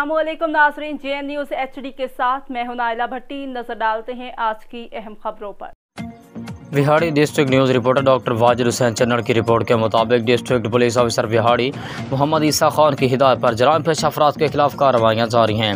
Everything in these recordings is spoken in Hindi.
असलम नाजरीन जे एन न्यूज़ एच के साथ मैं हूँ नायला भट्टी। नज़र डालते हैं आज की अहम खबरों पर। Vehari district news reporter doctor Wazir Hussain Channar की रिपोर्ट के मुताबिक district police officer Vehari Mohammad Isa Khan की हिदायत पर जराम पेश अफराद के खिलाफ कार्रवाइयाँ जारी हैं।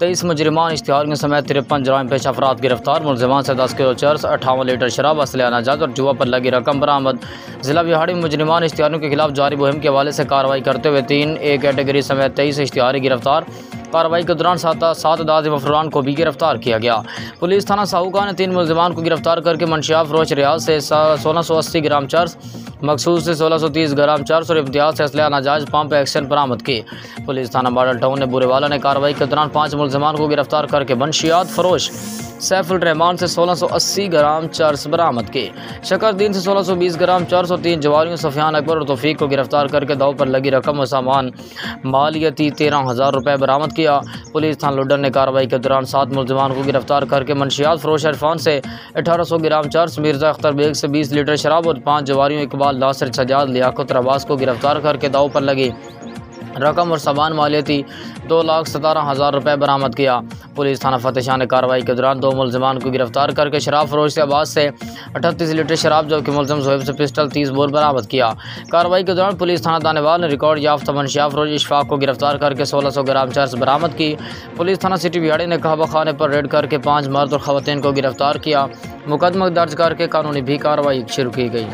तेईस मुजरमान इश्तिहारियों समेत तिरपन जराम पेश अफराद गिरफ़्तार, मुलजमान से दस किलो चर्स अठावन लीटर शराब असलिया नाजात और जुआ पर लगी रकम बरामद। जिला विहाड़ी मुजरमान इश्तिहारियों के खिलाफ जारी मुहिम के हवाले से कार्रवाई करते हुए तीन ए कैटेगरी समेत तेईस इश्तिहारी गिरफ़्तार कार्रवाई के दौरान सात सात दाद मफरान को भी गिरफ़्तार किया गया। पुलिस थाना साहूका ने तीन मुलजमान को गिरफ़्तार करके मनशियाफ फरोश रियाज से सोलह सौ अस्सी ग्राम चर्स मखसूस से सोलह सौ तीस ग्राम चर्स और इम्तियाज़ से असलिया नाजायज पंप एक्शन बरामद की पुलिस थाना मॉडल टाउन ने बुरेवाला ने कार्रवाई के दौरान पाँच मुलजमान को गिरफ़्तार करके मनशियात फरोश सैफुलरहमान से 1680 ग्राम चर्स बरामद की। शकरदीन से 1620 ग्राम चर्स और तीन जवारियों सफ़ियान अकबर और तोफ़ीक को गिरफ़्तार करके दाव पर लगी रकम और सामान मालियती तेरह हज़ार रुपये बरामद किया। पुलिस थाना लुडन ने कार्रवाई के दौरान सात मुलजमान को गिरफ़्तार करके मनशियात फरोश इरफान से अठारह सौ ग्राम चर्स मिर्ज़ा अख्तर बेग से बीस लीटर शराब और पाँच जवारियों इकबाल नासिर सजाद लियाकत रवास को गिरफ़्तार करके दाव पर लगी। रकम और सामान मालियती दो लाख सतारह हज़ार रुपये बरामद किया। पुलिस थाना फतेशाह ने कार्रवाई के दौरान दो मुलजमान को गिरफ़्तार करके शराब फरोश आबाद से अठतीस लीटर शराब, जबकि मुलजम जोहेब से पिस्टल, तीस बोर बरामद किया। कार्रवाई के दौरान पुलिस थाना दानेवाल ने रिकॉर्ड याफ्ता मनशिया फरोज इशफाक को गिरफ़्तार करके सोलह सौ ग्राम चर्च बरामद की। पुलिस थाना सिटी बिहाड़ी ने कहबा खाने पर रेड करके पाँच मर्द और ख़वान को गिरफ़्तार किया। मुकदमा दर्ज करके कानूनी भी कार्रवाई शुरू की गई।